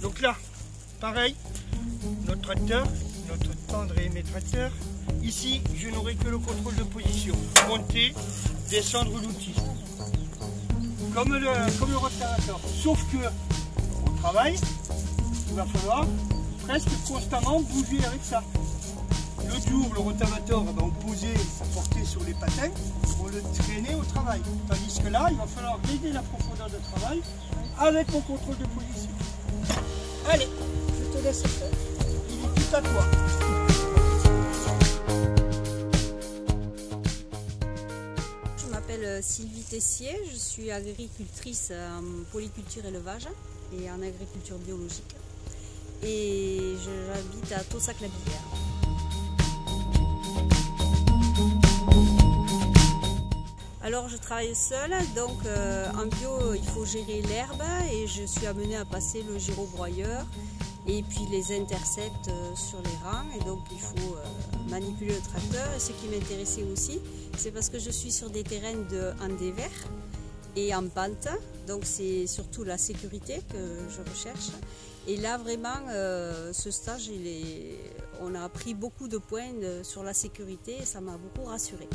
Donc là, pareil, notre tracteur, notre tendre et aimé tracteur. Ici, je n'aurai que le contrôle de position. Monter, descendre l'outil. Comme le, comme le rotarateur. Sauf que au travail, il va falloir presque constamment bouger avec ça. Le rotavateur va poser sa portée sur les patins pour le traîner au travail. Tandis que là, il va falloir aider la profondeur de travail avec mon contrôle de position. Allez, je te laisse faire. Il est tout à toi. Je m'appelle Sylvie Tessier, je suis agricultrice en polyculture élevage et en agriculture biologique. Et j'habite à Tossac-la-Billière. Alors je travaille seule, donc euh, en bio il faut gérer l'herbe et je suis amenée à passer le gyrobroyeur et puis les intercepts euh, sur les rangs et donc il faut euh, manipuler le tracteur. Et ce qui m'intéressait aussi c'est parce que je suis sur des terrains de, en dévers et en pente. Donc c'est surtout la sécurité que je recherche. Et là vraiment ce stage on a appris beaucoup de points sur la sécurité et ça m'a beaucoup rassurée.